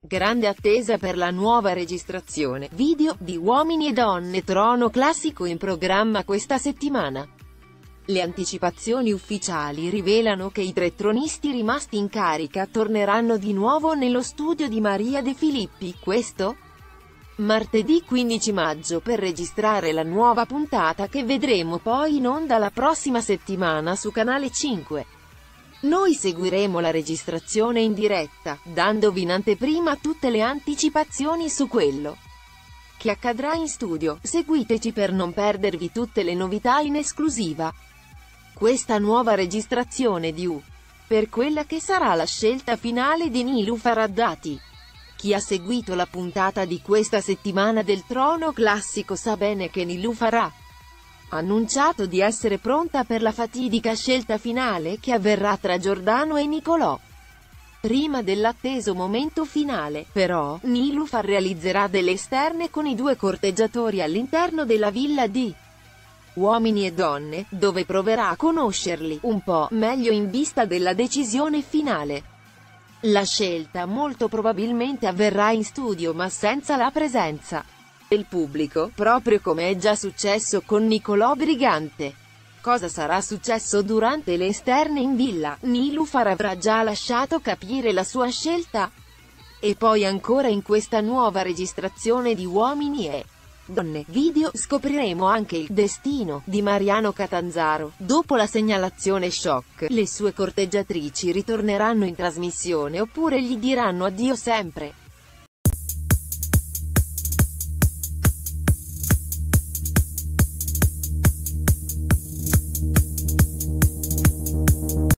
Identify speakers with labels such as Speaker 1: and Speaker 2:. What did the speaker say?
Speaker 1: Grande attesa per la nuova registrazione video di Uomini e Donne Trono Classico in programma questa settimana. Le anticipazioni ufficiali rivelano che i tre tronisti rimasti in carica torneranno di nuovo nello studio di Maria De Filippi, questo? Martedì 15 maggio per registrare la nuova puntata che vedremo poi in onda la prossima settimana su Canale 5. Noi seguiremo la registrazione in diretta, dandovi in anteprima tutte le anticipazioni su quello che accadrà in studio. Seguiteci per non perdervi tutte le novità in esclusiva. Questa nuova registrazione di U. Per quella che sarà la scelta finale di Nilu Faraddati. Chi ha seguito la puntata di questa settimana del Trono Classico sa bene che Nilu farà annunciato di essere pronta per la fatidica scelta finale che avverrà tra Giordano e Nicolò. Prima dell'atteso momento finale, però, Nilufar realizzerà delle esterne con i due corteggiatori all'interno della villa di Uomini e Donne, dove proverà a conoscerli un po' meglio in vista della decisione finale. La scelta molto probabilmente avverrà in studio ma senza la presenza il pubblico, proprio come è già successo con Nicolò Brigante. Cosa sarà successo durante le esterne in villa? Nilufar avrà già lasciato capire la sua scelta? E poi ancora in questa nuova registrazione di Uomini e Donne video scopriremo anche il destino di Mariano Catanzaro. Dopo la segnalazione shock, le sue corteggiatrici ritorneranno in trasmissione oppure gli diranno addio sempre.